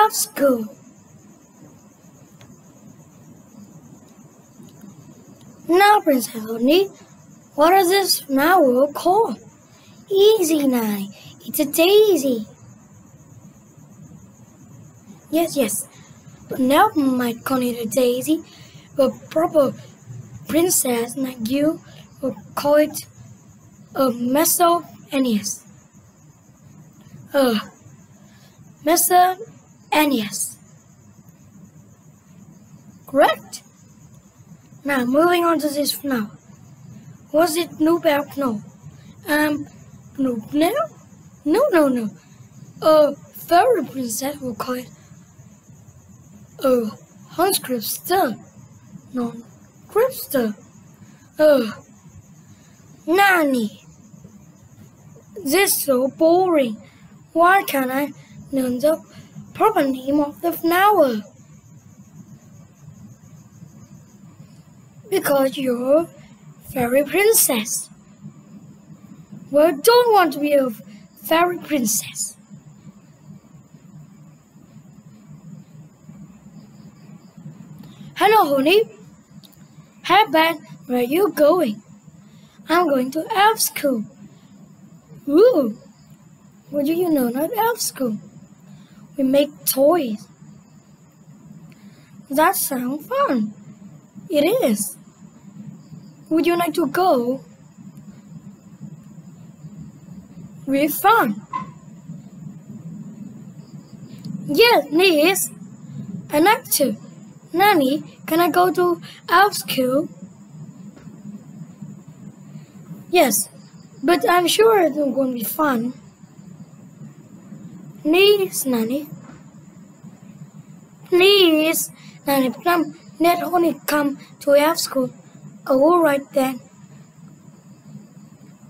elf school. Now, Princess Holly, what is this flower called? Easy, Nanny. It's a daisy. Yes, yes. But now call it a daisy. A proper princess like you would call it a meso Aeneas. Uh, Mr. Aeneas. Correct. Now, moving on to this Now, Was it Nubel? No. Um, Nubel? No, no, no. A fairy princess will call it a Hanskripster. No, Kripster. Uh, Nanny. This is so boring. Why can't I learn the proper name of the flower? Because you're fairy princess. Well, don't want to be a fairy princess. Hello, honey. Hey, Ben, where are you going? I'm going to elf school. Ooh, what do you know at elf school? We make toys. That sounds fun. It is. Would you like to go? Really fun. Yes, please. I like to. Nanny, can I go to elf school? Yes, but I'm sure it's going to be fun. Please, Nanny. Please, Nanny, come, let only come to elf school. Oh, all right then.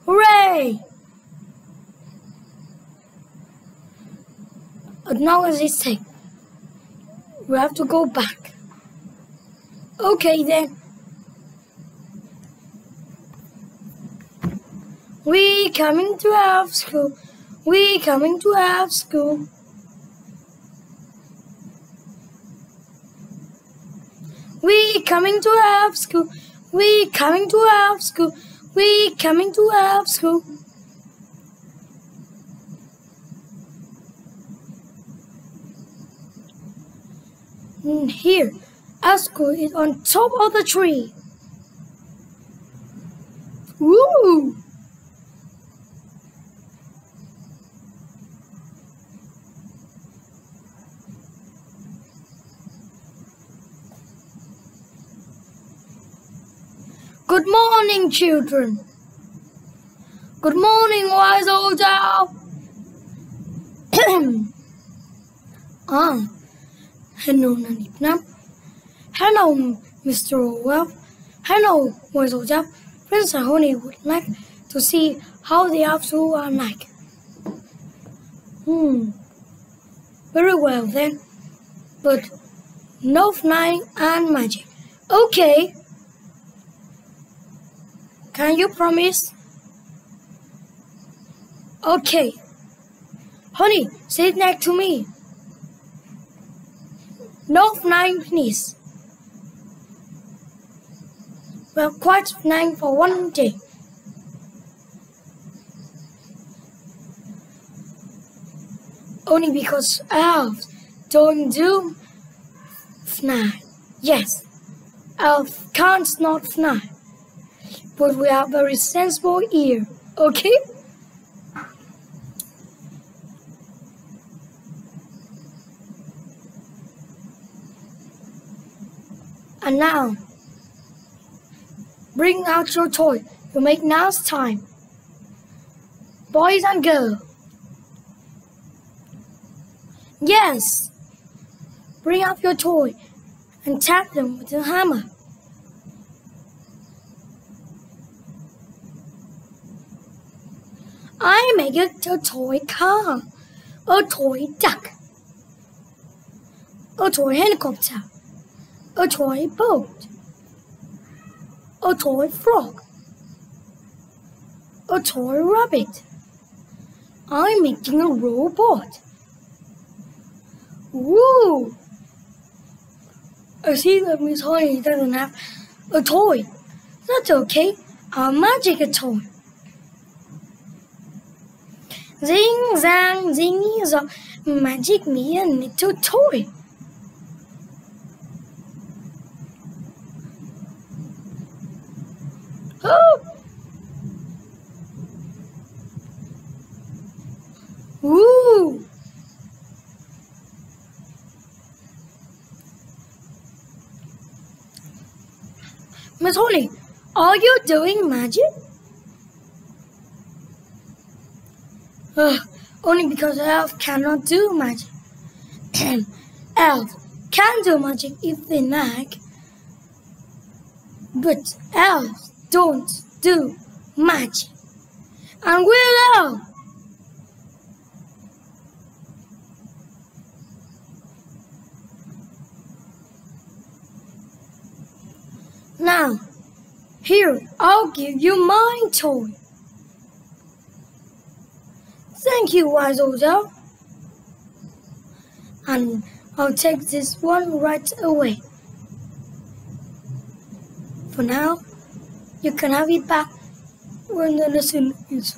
Hooray! But now as it take, we have to go back. Okay then. We coming to elf school. We coming to have school. We coming to have school. We coming to have school. We coming to have school. Mm, Here, elf school is on top of the tree. Woo! Good morning, children. Good morning, wise old owl. ah, hello, Nanny Plum. Hello, Mr. Orwell. Hello, wise old owl. Prince Honey would like to see how the elves are like. Hmm. Very well then. But no flying and magic. Okay. Can you promise? Okay. Honey, sit next to me. No flying, please. Well, quite flying for one day. Only because elves don't do fly. Yes, elves can't not fly but we are very sensible here, okay? And now, bring out your toy. You make now's time. Boys and girls. Yes. Bring out your toy and tap them with a hammer. I make it a toy car, a toy duck, a toy helicopter, a toy boat, a toy frog, a toy rabbit. I'm making a robot. Woo! I see that Miss Holly doesn't have a toy. That's okay. I'll magic a toy. Zing zang, zingy zong, magic me a little toy. Oh! Woo! Miss Holly, are you doing magic? Ugh, only because elf cannot do magic. elf can do magic if they like, but elves don't do magic. And we're elf. Now, here, I'll give you my toy. Thank you, wise old elf. And I'll take this one right away. For now, you can have it back when the lesson is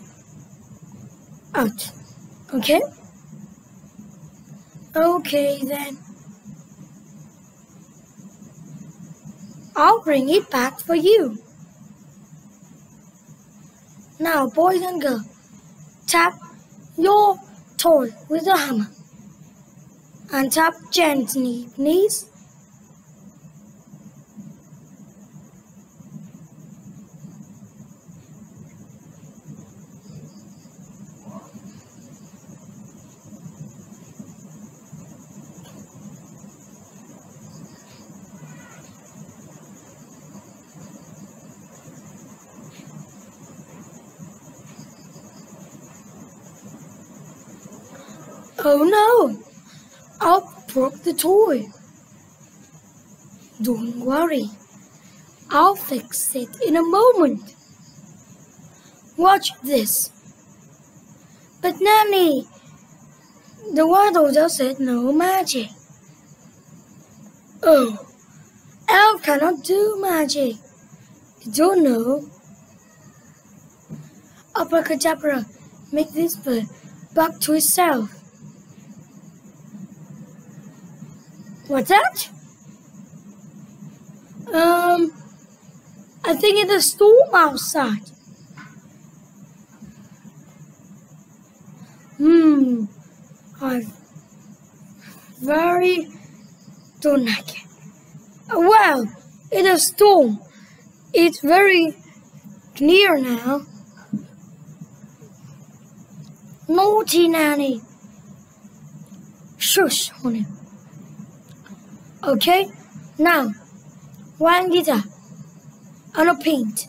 out. Okay? Okay then. I'll bring it back for you. Now, boys and girls, tap your toy with a hammer and tap gently, please. Oh no! I broke the toy. Don't worry. I'll fix it in a moment. Watch this. But Nanny, the water just said no magic. Oh, elf cannot do magic. You don't know. Abracadabra, make this bird back to itself. What's that? Um, I think it's a storm outside. Hmm, I very don't like it. Well, it's a storm. It's very near now. Naughty nanny. Shush, honey. Okay, now one guitar and a paint.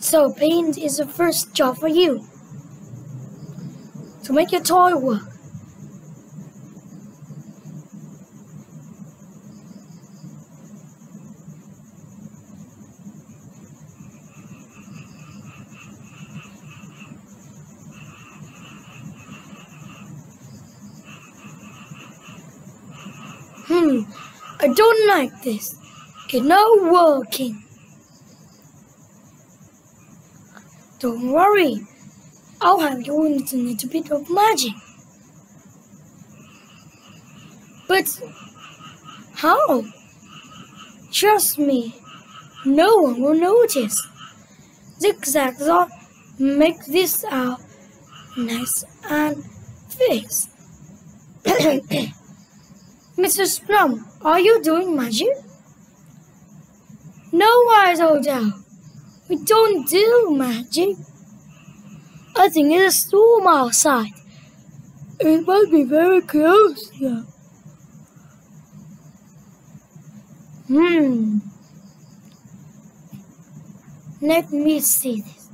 So paint is the first job for you to make your toy work. Hmm, I don't like this. It's not working. Don't worry, I'll have you with a little bit of magic. But how? Trust me, no one will notice. Zigzags are make this out nice and fixed. Mr. Plum, are you doing magic? No, Wise Old Owl. We don't do magic. I think it's a storm outside. It must be very close now. Hmm. Let me see this.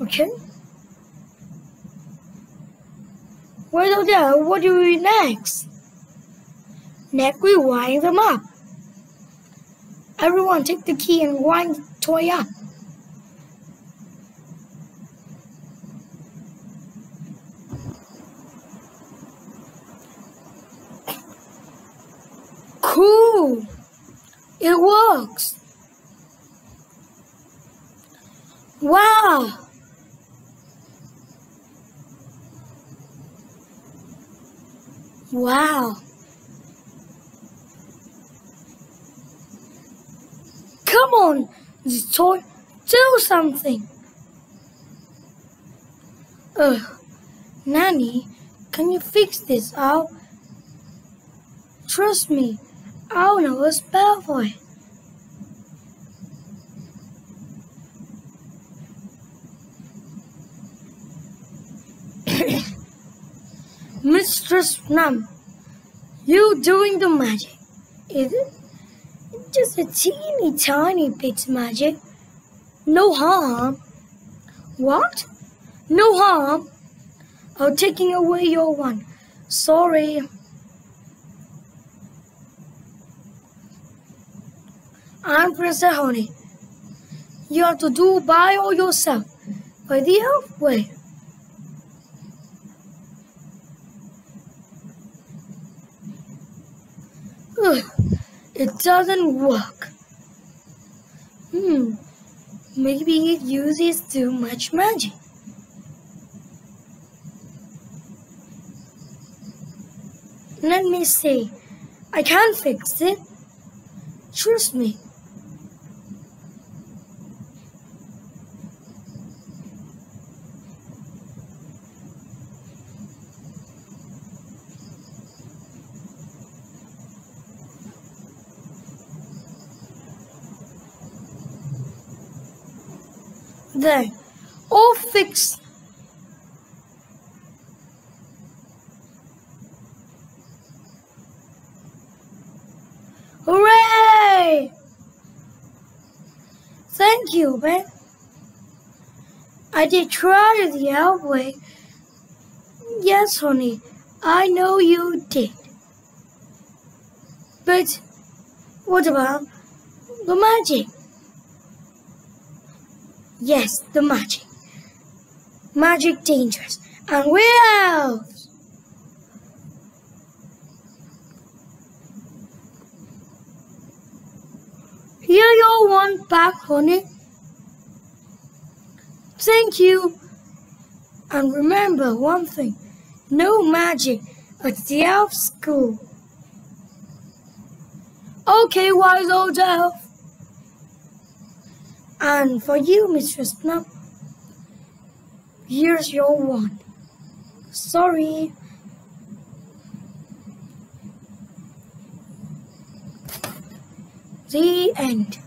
Okay. Well, there, what do we next? Next, we wind them up. Everyone take the key and wind the toy up. Cool! It works! Wow! Wow! Come on, the toy, do something. Ugh, Nanny, can you fix this out? Trust me, I'll know a spell for it. Mistress Num, you doing the magic, is it? Just a teeny tiny bit magic. No harm. What? No harm. I'm taking away your one. Sorry. I'm Princess Holly. You have to do by all yourself, by the elf way. Ugh, it doesn't work. Hmm, maybe it uses too much magic. Let me see. I can fix it. Trust me. There, oh, all fixed. Hooray! Thank you, Ben. I did try the elf way. Yes, honey, I know you did. But what about the magic? Yes, the magic. Magic dangerous. And we're out! Here you one back, honey. Thank you. And remember one thing. No magic at the elf school. Okay, wise old elf. And for you, Mistress Plum, here's your wand. Sorry. The end.